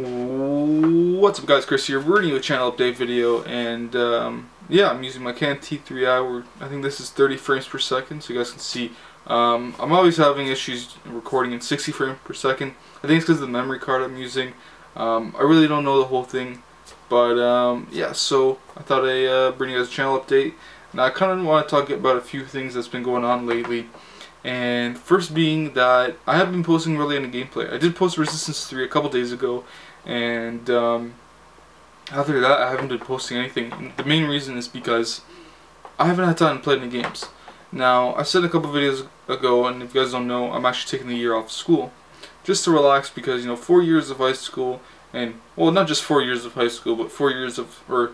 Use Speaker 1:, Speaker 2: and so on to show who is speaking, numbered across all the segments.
Speaker 1: What's up guys, Chris here, bringing you a channel update video, and um, yeah, I'm using my Canon T3i, where I think this is 30 frames per second, so you guys can see. Um, I'm always having issues recording in 60 frames per second. I think it's because of the memory card I'm using. Um, I really don't know the whole thing, but um, yeah, so I thought I'd uh, bring you guys a channel update. Now I kind of want to talk about a few things that's been going on lately. And first being that I have been posting really any gameplay. I did post Resistance 3 a couple days ago, and um, after that I haven't been posting anything. The main reason is because I haven't had time to play any games. Now, I said a couple videos ago, and if you guys don't know, I'm actually taking the year off school. Just to relax because, you know, four years of high school, and, well, not just four years of high school, but four years of, or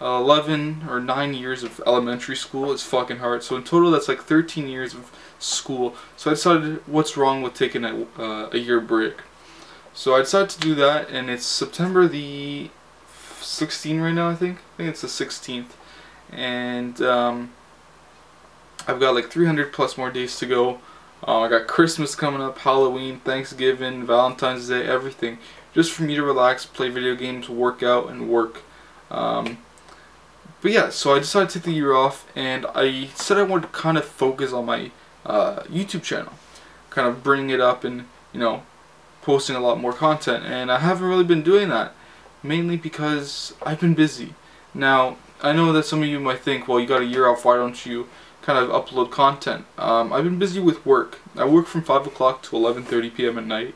Speaker 1: 11 or 9 years of elementary school is fucking hard. So in total, that's like 13 years of school. So I decided, what's wrong with taking a, uh, a year break? So I decided to do that, and it's September the 16th right now, I think. I think it's the 16th. And um, I've got like 300 plus more days to go. Uh, I got Christmas coming up, Halloween, Thanksgiving, Valentine's Day, everything. Just for me to relax, play video games, work out, and work. Um, but yeah, so I decided to take the year off, and I said I wanted to kind of focus on my uh, YouTube channel, kind of bring it up and you know posting a lot more content, and I haven't really been doing that, mainly because I've been busy. Now I know that some of you might think, well, you got a year off, why don't you kind of upload content? Um, I've been busy with work. I work from 5 o'clock to 11:30 p.m. at night,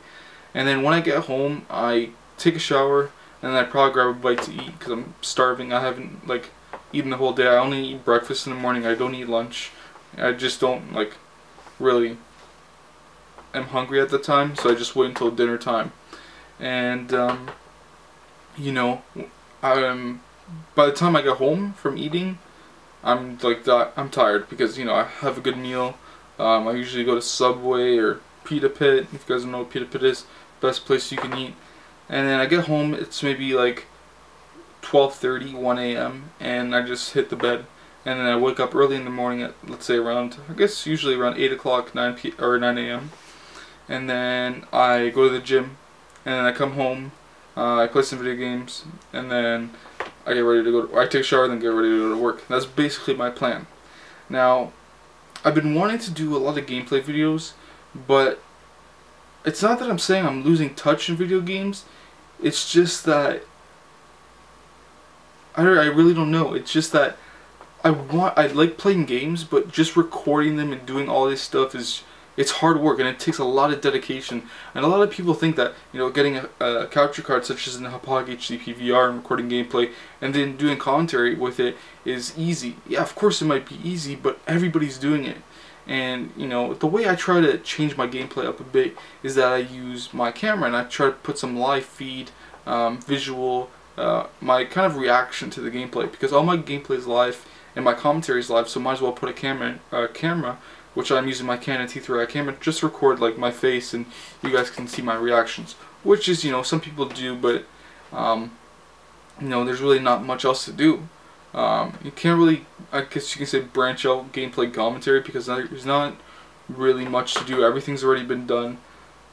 Speaker 1: and then when I get home, I take a shower, and then I probably grab a bite to eat because I'm starving. I haven't like eaten the whole day. I only eat breakfast in the morning. I don't eat lunch. I just don't like really am hungry at the time, so I just wait until dinner time. And um, you know, I'm by the time I get home from eating, I'm like I'm tired because you know I have a good meal. Um, I usually go to Subway or Pita Pit. If you guys don't know what Pita Pit is, best place you can eat. And then I get home. It's maybe like 12:30, 1 a.m. and I just hit the bed. And then I wake up early in the morning at let's say around I guess usually around 8 o'clock, 9 p or 9 a.m. And then I go to the gym, and then I come home. Uh, I play some video games, and then I get ready to go. To, I take a shower, then get ready to go to work. That's basically my plan. Now, I've been wanting to do a lot of gameplay videos, but it's not that I'm saying I'm losing touch in video games. It's just that I, I really don't know. It's just that I want I like playing games, but just recording them and doing all this stuff is it's hard work and it takes a lot of dedication. And a lot of people think that you know getting a, a capture card such as in the Hauppauge HD PVR and recording gameplay and then doing commentary with it is easy. Yeah, of course it might be easy, but everybody's doing it. And you know the way I try to change my gameplay up a bit is that I use my camera and I try to put some live feed, um, visual uh, my kind of reaction to the gameplay because all my gameplay is live and my commentary is live so might as well put a camera uh, camera which I'm using my Canon T3i camera just record like my face and you guys can see my reactions which is you know some people do but um, you know there's really not much else to do. Um, you can't really I guess you can say branch out gameplay commentary because there's not really much to do. Everything's already been done.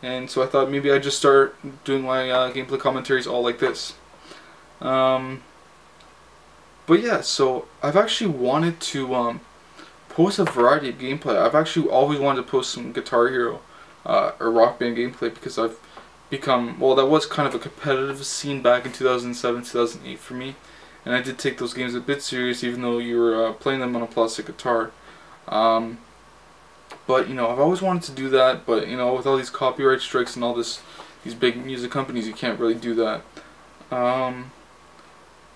Speaker 1: And so I thought maybe I'd just start doing my uh, gameplay commentaries all like this. Um, but yeah, so I've actually wanted to um, post a variety of gameplay. I've actually always wanted to post some Guitar Hero uh, or Rock Band gameplay because I've become, well that was kind of a competitive scene back in 2007, 2008 for me. And I did take those games a bit serious even though you were uh, playing them on a plastic guitar. Um, but you know, I've always wanted to do that, but you know, with all these copyright strikes and all this, these big music companies, you can't really do that. Um,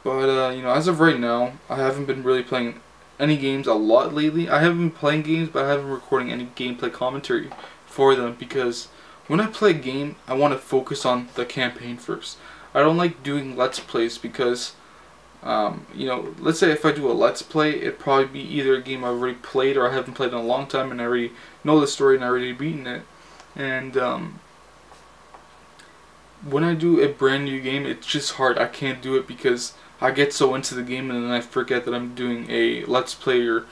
Speaker 1: but, uh, you know, as of right now, I haven't been really playing any games a lot lately. I haven't been playing games, but I haven't been recording any gameplay commentary for them because when I play a game, I want to focus on the campaign first. I don't like doing Let's Plays because, um, you know, let's say if I do a Let's Play, it'd probably be either a game I've already played or I haven't played in a long time and I already know the story and I already beaten it. And, um, when I do a brand new game, it's just hard. I can't do it because I get so into the game and then I forget that I'm doing a let's play or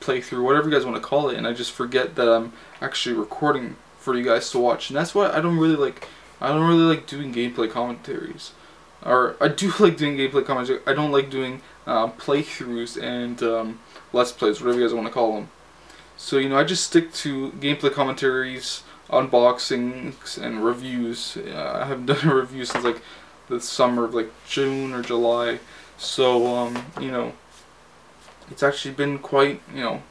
Speaker 1: playthrough, whatever you guys want to call it, and I just forget that I'm actually recording for you guys to watch. And that's why I don't really like I don't really like doing gameplay commentaries. Or, I do like doing gameplay commentaries. I don't like doing um, playthroughs and um, let's plays, whatever you guys want to call them. So, you know, I just stick to gameplay commentaries, unboxings, and reviews. Uh, I haven't done a review since, like, the summer of, like, June or July. So, um, you know, it's actually been quite, you know,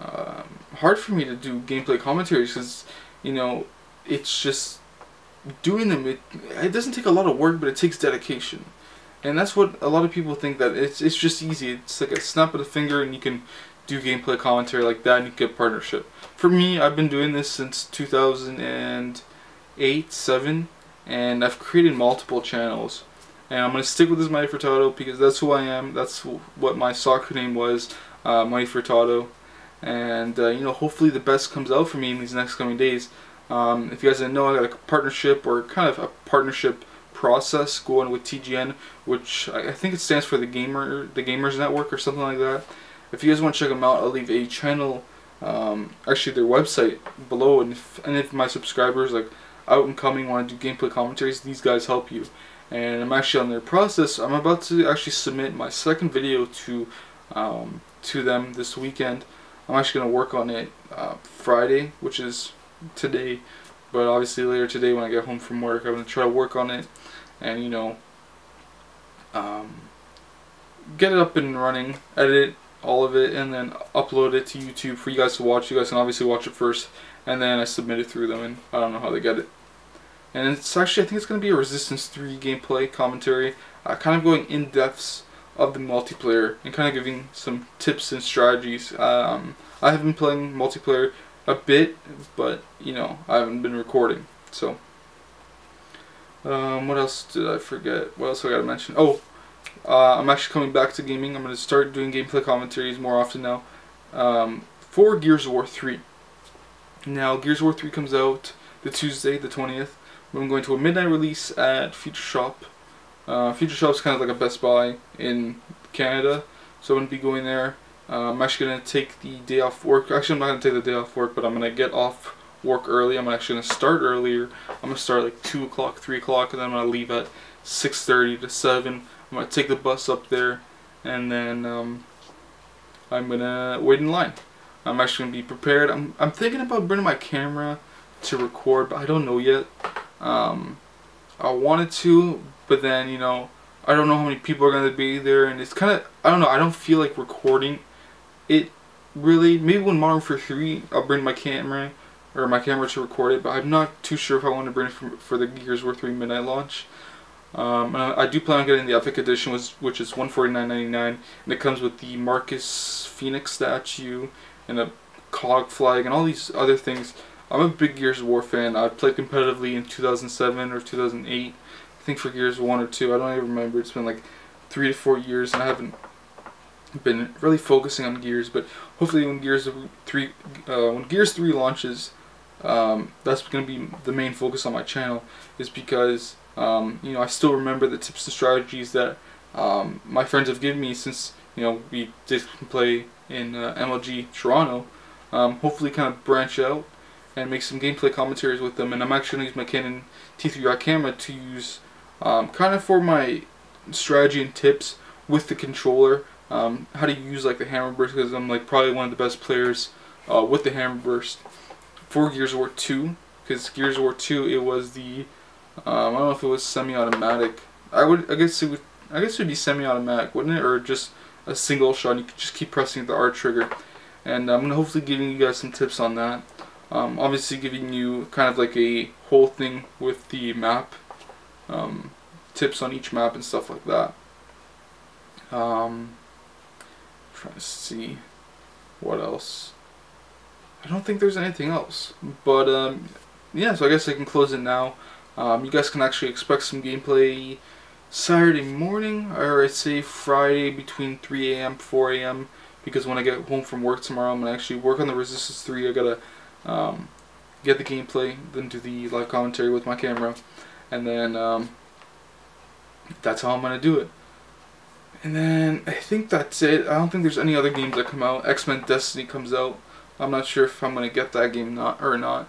Speaker 1: um, hard for me to do gameplay commentaries because, you know, it's just doing them. It it doesn't take a lot of work, but it takes dedication, and that's what a lot of people think that it's it's just easy. It's like a snap of the finger, and you can do gameplay commentary like that, and you get partnership. For me, I've been doing this since 2008, seven, and I've created multiple channels. And I'm gonna stick with this Mighty Furtado because that's who I am. That's what my soccer name was, uh, Mighty Furtado. And uh, you know, hopefully the best comes out for me in these next coming days. Um, if you guys didn't know, I got a partnership or kind of a partnership process going with TGN, which I think it stands for the Gamer the Gamers Network or something like that. If you guys want to check them out, I'll leave a channel, um, actually their website below, and if, and if my subscribers like out and coming want to do gameplay commentaries, these guys help you. And I'm actually on their process. I'm about to actually submit my second video to um, to them this weekend. I'm actually going to work on it uh, Friday, which is today, but obviously later today when I get home from work, I'm gonna try to work on it, and you know, um, get it up and running, edit all of it, and then upload it to YouTube for you guys to watch. You guys can obviously watch it first, and then I submit it through them, and I don't know how they get it. And it's actually, I think it's going to be a Resistance 3 gameplay commentary, uh, kind of going in depths of the multiplayer and kind of giving some tips and strategies. Um, I have been playing multiplayer a bit, but you know, I haven't been recording. So, um, what else did I forget? What else I gotta mention? Oh, uh, I'm actually coming back to gaming. I'm gonna start doing gameplay commentaries more often now. Um, for Gears of War 3. Now, Gears of War 3 comes out the Tuesday, the 20th. I'm going to a midnight release at Future Shop. Uh, Future Shop's kind of like a Best Buy in Canada, so I'm gonna be going there. Uh, I'm actually going to take the day off work. Actually, I'm not going to take the day off work, but I'm going to get off work early. I'm actually going to start earlier. I'm going to start like 2 o'clock, 3 o'clock, and then I'm going to leave at 6.30 to 7. I'm to take the bus up there, and then um, I'm to wait in line. I'm actually to be prepared. I'm, I'm thinking about bringing my camera to record, but I don't know yet. Um, I wanted to, but then, you know, I don't know how many people are going to be there, and it's kind of, I don't know, I don't feel like recording it really maybe when Modern Warfare 3 I'll bring my camera or my camera to record it but I'm not too sure if I want to bring it for, for the Gears War 3 midnight launch um, I, do plan on getting the Epic Edition which, which is $149.99 and it comes with the Marcus Phoenix statue and a cog flag and all these other things. I'm a big Gears of War fan. I played competitively in 2007 or 2008 I think for Gears 1 or 2 I don't even remember. It's been like three to four years and I haven't been really focusing on Gears, but hopefully when Gears three uh, when Gears three launches, um, that's going to be the main focus on my channel. Is because um, you know I still remember the tips and strategies that um, my friends have given me since you know we did play in uh, MLG Toronto. Um, hopefully, kind of branch out and make some gameplay commentaries with them. And I'm actually going to use my Canon T3i camera to use um, kind of for my strategy and tips with the controller um, how to use like the hammer burst because I'm like probably one of the best players uh, with the hammer burst for Gears of War 2 because Gears of War 2 it was the um, I don't know if it was semi-automatic I would I guess it would I guess it would be semi-automatic wouldn't it or just a single shot you could just keep pressing the R trigger and I'm gonna hopefully giving you guys some tips on that um, obviously giving you kind of like a whole thing with the map um, tips on each map and stuff like that um, trying to see what else. I don't think there's anything else. But um, yeah, so I guess I can close it now. Um, you guys can actually expect some gameplay Saturday morning, or I'd say Friday between 3 a.m. 4 a.m. Because when I get home from work tomorrow, I'm gonna actually work on the Resistance 3. I gotta um, get the gameplay, then do the live commentary with my camera, and then um, that's how I'm gonna do it. And then I think that's it. I don't think there's any other games that come out. X-Men Destiny comes out. I'm not sure if I'm gonna get that game not or not.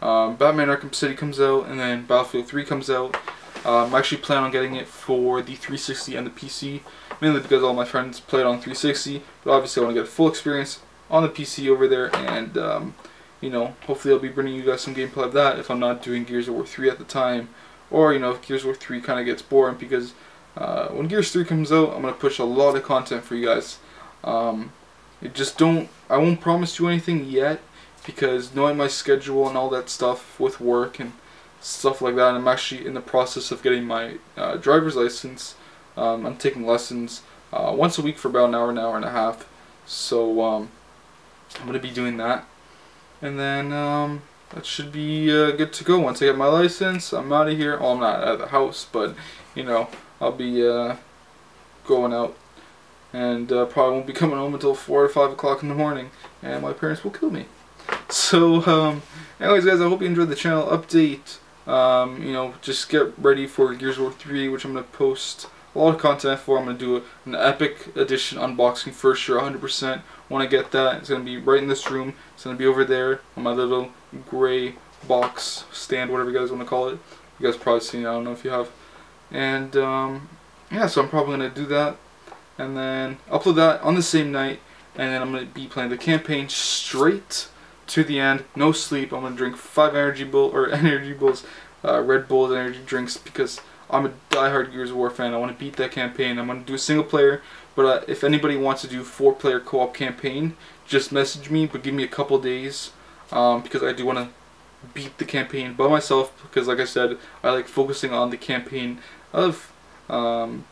Speaker 1: Um, Batman Arkham City comes out, and then Battlefield 3 comes out. Um, I actually plan on getting it for the 360 and the PC, mainly because all my friends play it on 360, but obviously I want to get a full experience on the PC over there, and um, you know, hopefully I'll be bringing you guys some gameplay of that if I'm not doing Gears of War 3 at the time, or you know, if Gears of War 3 kind of gets boring because uh, when Gears 3 comes out, I'm gonna push a lot of content for you guys. Um, just don't, I won't promise you anything yet because knowing my schedule and all that stuff with work and stuff like that, I'm actually in the process of getting my uh, driver's license. Um, I'm taking lessons uh, once a week for about an hour, an hour and a half. So um, I'm gonna be doing that, and then um, that should be uh, good to go. Once I get my license, I'm out of here. Well, I'm not at the house, but you know, I'll be uh, going out and uh, probably won't be coming home until 4 or 5 o'clock in the morning and my parents will kill me. So, um, anyways guys, I hope you enjoyed the channel update. Um, you know, just get ready for Gears of War 3, which I'm going to post a lot of content for. I'm going to do an Epic Edition unboxing for sure, 100%. When I get that, it's going to be right in this room. It's going to be over there on my little gray box stand, whatever you guys want to call it. You guys probably seen it, I don't know if you have. And, um, yeah, so I'm probably going to do that and then upload that on the same night and then I'm going to be playing the campaign straight to the end no sleep I'm to drink five energy bull or energy bulls uh, Red Bull energy drinks because I'm a diehard Gears of War fan I want to beat that campaign I'm to do a single player but uh, if anybody wants to do four player co-op campaign just message me but give me a couple days um, because I do want to beat the campaign by myself because like I said I like focusing on the campaign of um,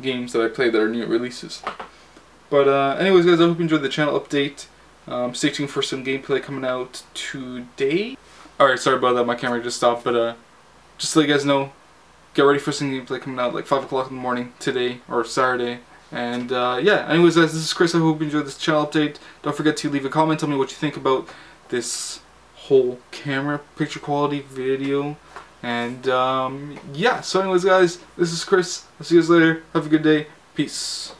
Speaker 1: games that I play that are new releases. But uh, anyways guys, I hope you enjoyed the channel update. Um, stay tuned for some gameplay coming out today. Alright, sorry about that, my camera just stopped, but uh, just to let you guys know, get ready for some gameplay coming out like 5 o'clock in the morning today, or Saturday. And uh, yeah, anyways guys, this is Chris, I hope you enjoyed this channel update. Don't forget to leave a comment, tell me what you think about this whole camera picture quality video. And um, yeah, so anyways guys, this is Chris. I'll see you guys later. Have a good day. Peace.